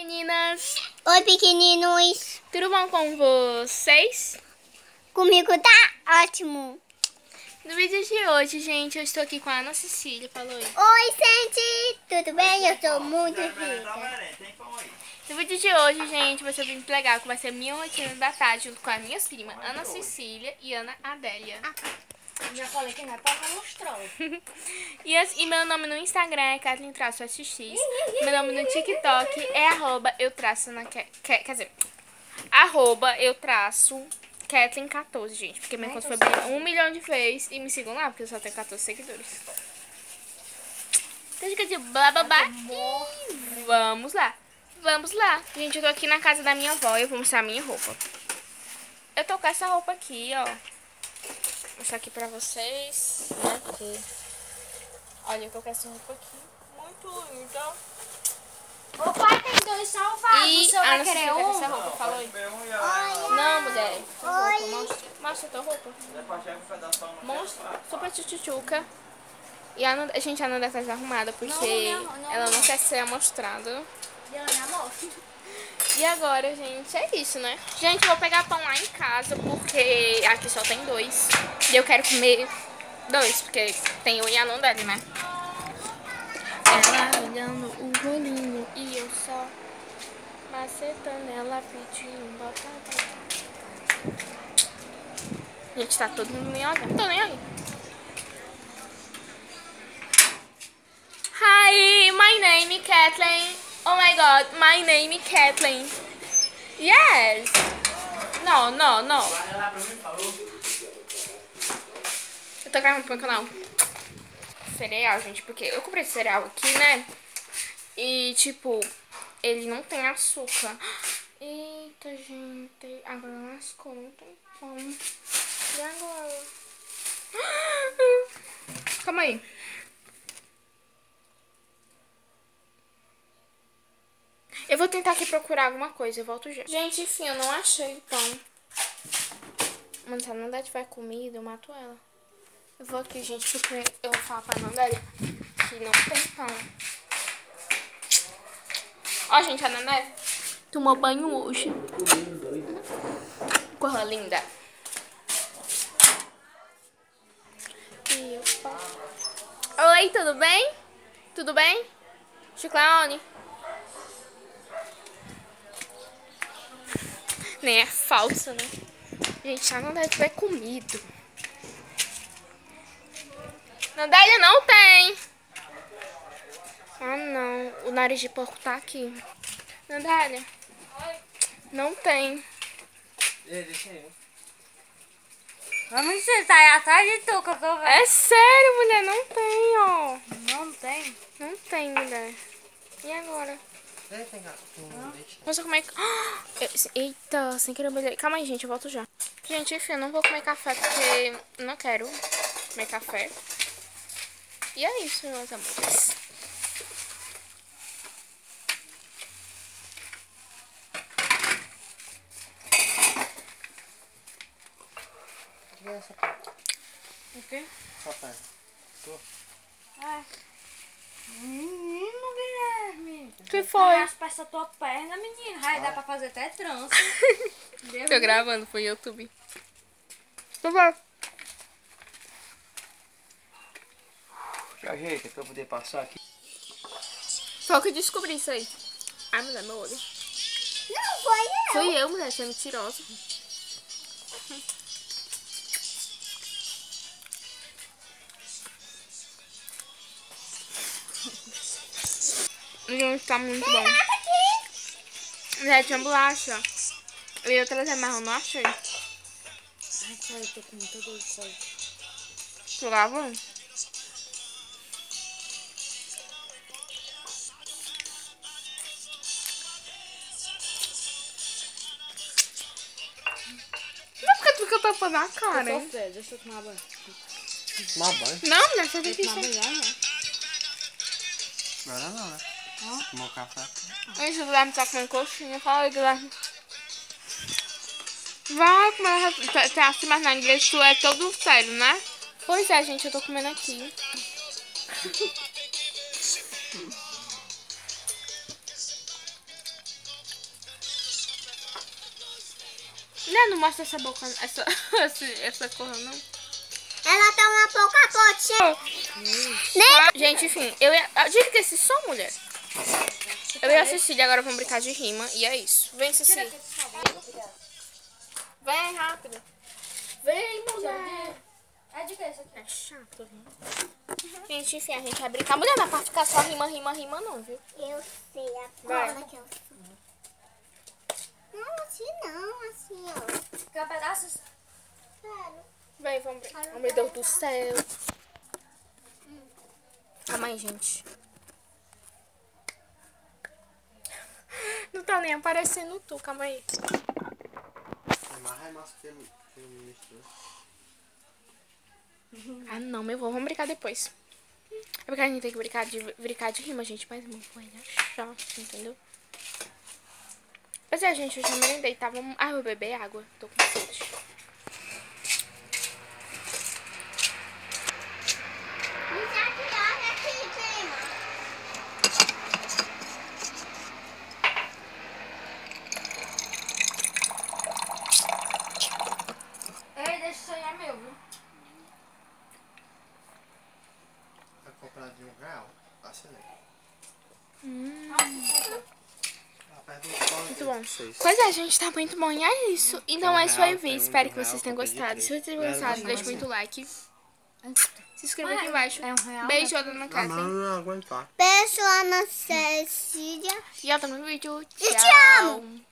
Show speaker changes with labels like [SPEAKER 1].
[SPEAKER 1] pequeninas!
[SPEAKER 2] Oi, pequeninos.
[SPEAKER 1] Tudo bom com vocês?
[SPEAKER 2] Comigo tá ótimo.
[SPEAKER 1] No vídeo de hoje, gente, eu estou aqui com a Ana Cecília. Falou aí.
[SPEAKER 2] Oi, gente. Tudo bem? Eu sou muito rica.
[SPEAKER 1] No vídeo de hoje, gente, vai ser muito legal, que vai ser minha rotina da tarde junto com as minhas primas, Ana Cecília e Ana Adélia.
[SPEAKER 3] Já falei que não é pra mostrar.
[SPEAKER 1] E, as- e meu nome no Instagram é Kathleen Traço SX. Meu nome no TikTok é arroba eu traço na... Ke- Quer dizer, arroba eu traço Kathleen 14, gente. Porque minha conta foi bem um milhão de vezes. E me sigam lá, porque eu só tenho 14 seguidores. Então, dica de blá blá blá. E vamos lá. Vamos lá. Gente, eu tô aqui na casa da minha avó e eu vou mostrar a minha roupa. Eu tô com essa roupa aqui, ó. Vou mostrar aqui pra vocês. Né? Porque... Olha, eu tô com essa roupa aqui. Muito linda.
[SPEAKER 3] O pai tem dois sofás.
[SPEAKER 1] E
[SPEAKER 3] o seu
[SPEAKER 1] a
[SPEAKER 3] vai querer
[SPEAKER 1] quer essa
[SPEAKER 3] um?
[SPEAKER 1] roupa, falou aí. Não, mulher. Tua roupa, Mostra, tua roupa. Mostra. Super tchutchuca. E a, Nanda- gente, a Nanda tá desarrumada porque
[SPEAKER 3] Não, não, não,
[SPEAKER 1] ela não
[SPEAKER 3] não.
[SPEAKER 1] quer ser amostrada.
[SPEAKER 3] Diana, mostra.
[SPEAKER 1] E agora, gente, é isso, né? Gente, vou pegar pão lá em casa porque aqui só tem dois. E eu quero comer dois, porque tem eu e a Nanda ali, né? Ela olhando o rolinho e eu só macetando ela pedindo batata. Gente, tá todo mundo me olhando. Tô nem aí. Hi, my name is Kathleen. My god, my name is Kathleen. Yes. No, no, no. Eu tô gravando pro meu canal. Cereal, gente, porque eu comprei esse cereal aqui, né? E, tipo, ele não tem açúcar. Eita, gente. Agora lascou, não tem como. E agora? Calma aí. Vou tentar aqui procurar alguma coisa, eu volto já. Gente, enfim, eu não achei pão. Mano, se a Nandete tiver comida, eu mato ela. Eu vou aqui, gente, porque eu vou falar pra Nandete que não tem pão. Ó, gente, a Nandete tomou banho hoje. Corra linda. Oi, tudo bem? Tudo bem? Chiclone? Nem é falsa, né? Gente, a Nandélia tiver comido. Nandélia não tem. Ah, não. O nariz de porco tá aqui. Nandélia. Não tem.
[SPEAKER 3] Vamos sentar atrás de tu que eu tô vendo.
[SPEAKER 1] É sério, mulher. Não tem, ó.
[SPEAKER 3] Não tem.
[SPEAKER 1] Não tem, mulher. E agora? Nossa, como é que... Ah, eu- Eita, sem querer beber. Calma aí, gente, eu volto já. Gente, enfim, eu não vou comer café porque eu não quero comer café. E é isso, meus amores.
[SPEAKER 3] O quê? Ah. Menino, Guilherme.
[SPEAKER 1] que foi?
[SPEAKER 3] Raspa essa tua perna, menino. Vai dar pra fazer até trança.
[SPEAKER 1] Tô
[SPEAKER 3] me-
[SPEAKER 1] gravando pro YouTube. Tá bom.
[SPEAKER 4] Já ajeita pra eu poder passar aqui.
[SPEAKER 1] Foi que eu descobri isso aí. Ai, mulher, meu olho.
[SPEAKER 2] Não foi eu.
[SPEAKER 1] Fui eu, mulher, você é mentirosa. Gente, tá muito bom. Mulher, tinha bolacha. Eu ia trazer mais, eu não achei.
[SPEAKER 3] Ai, pai, tô com muita dor de?
[SPEAKER 1] Não fica tu que eu tô pondo na cara,
[SPEAKER 3] Eu
[SPEAKER 1] hein?
[SPEAKER 3] tô feio, deixa eu tomar banho.
[SPEAKER 4] Tomar banho?
[SPEAKER 1] Não, mulher, você tem que
[SPEAKER 3] Tomar banho, né?
[SPEAKER 4] Agora não, né? Hum? Tomou café.
[SPEAKER 1] Antes o Guilherme tá com coxinha. Fala, Guilherme. Vai, mas tem assim, mas na inglês tu é todo sério, né? Pois é, gente, eu tô comendo aqui. não, não mostra essa boca, essa, essa, essa cor, não.
[SPEAKER 2] Ela tá uma pouca potinha.
[SPEAKER 1] Hum. Nem... Gente, enfim, eu ia... Diga que esse som, mulher. Eu e a Cecília agora vamos brincar de rima e é isso. Vem, Cecília. Vem, rápido. Vem, mulher.
[SPEAKER 3] É de que isso aqui?
[SPEAKER 1] É chato, né? Gente, enfim, a gente vai brincar. Mulher, não é pra ficar só rima, rima, rima não, viu?
[SPEAKER 2] Eu sei a cola que eu sou. Não, assim não, assim, ó.
[SPEAKER 3] Quer um pedaço?
[SPEAKER 2] Sério.
[SPEAKER 1] Vem, vamos brincar. Oh, meu Deus do céu. Calma aí, gente. Não nem aparecendo tu, calma aí. Ah, não, meu avô, vamos brincar depois. É porque a gente tem que brincar de, brincar de rima, gente. Mas, ele é chato, entendeu? Pois é, gente, eu já merendei, tá? Vamos... Ah, vou beber água. Tô com sede.
[SPEAKER 2] Isso aqui, olha aqui, prima.
[SPEAKER 3] Ei, deixa isso aí, é meu, viu?
[SPEAKER 5] Vai comprar de um real? Vacilei.
[SPEAKER 1] Muito bom. Pois é, gente, tá muito bom. E é isso. Então é isso aí,
[SPEAKER 5] real, tem
[SPEAKER 1] vídeo. Espero que vocês tenham gostado. Se vocês tenham
[SPEAKER 5] É,
[SPEAKER 1] gostado,
[SPEAKER 5] não,
[SPEAKER 1] deixa
[SPEAKER 5] não,
[SPEAKER 1] muito like. Se inscreva aqui embaixo.
[SPEAKER 3] É.
[SPEAKER 1] Beijo, eu na
[SPEAKER 5] Ah,
[SPEAKER 1] casa.
[SPEAKER 2] Beijo, Ana Cecília.
[SPEAKER 1] E até no vídeo.
[SPEAKER 2] E te
[SPEAKER 1] Tchau.
[SPEAKER 2] amo.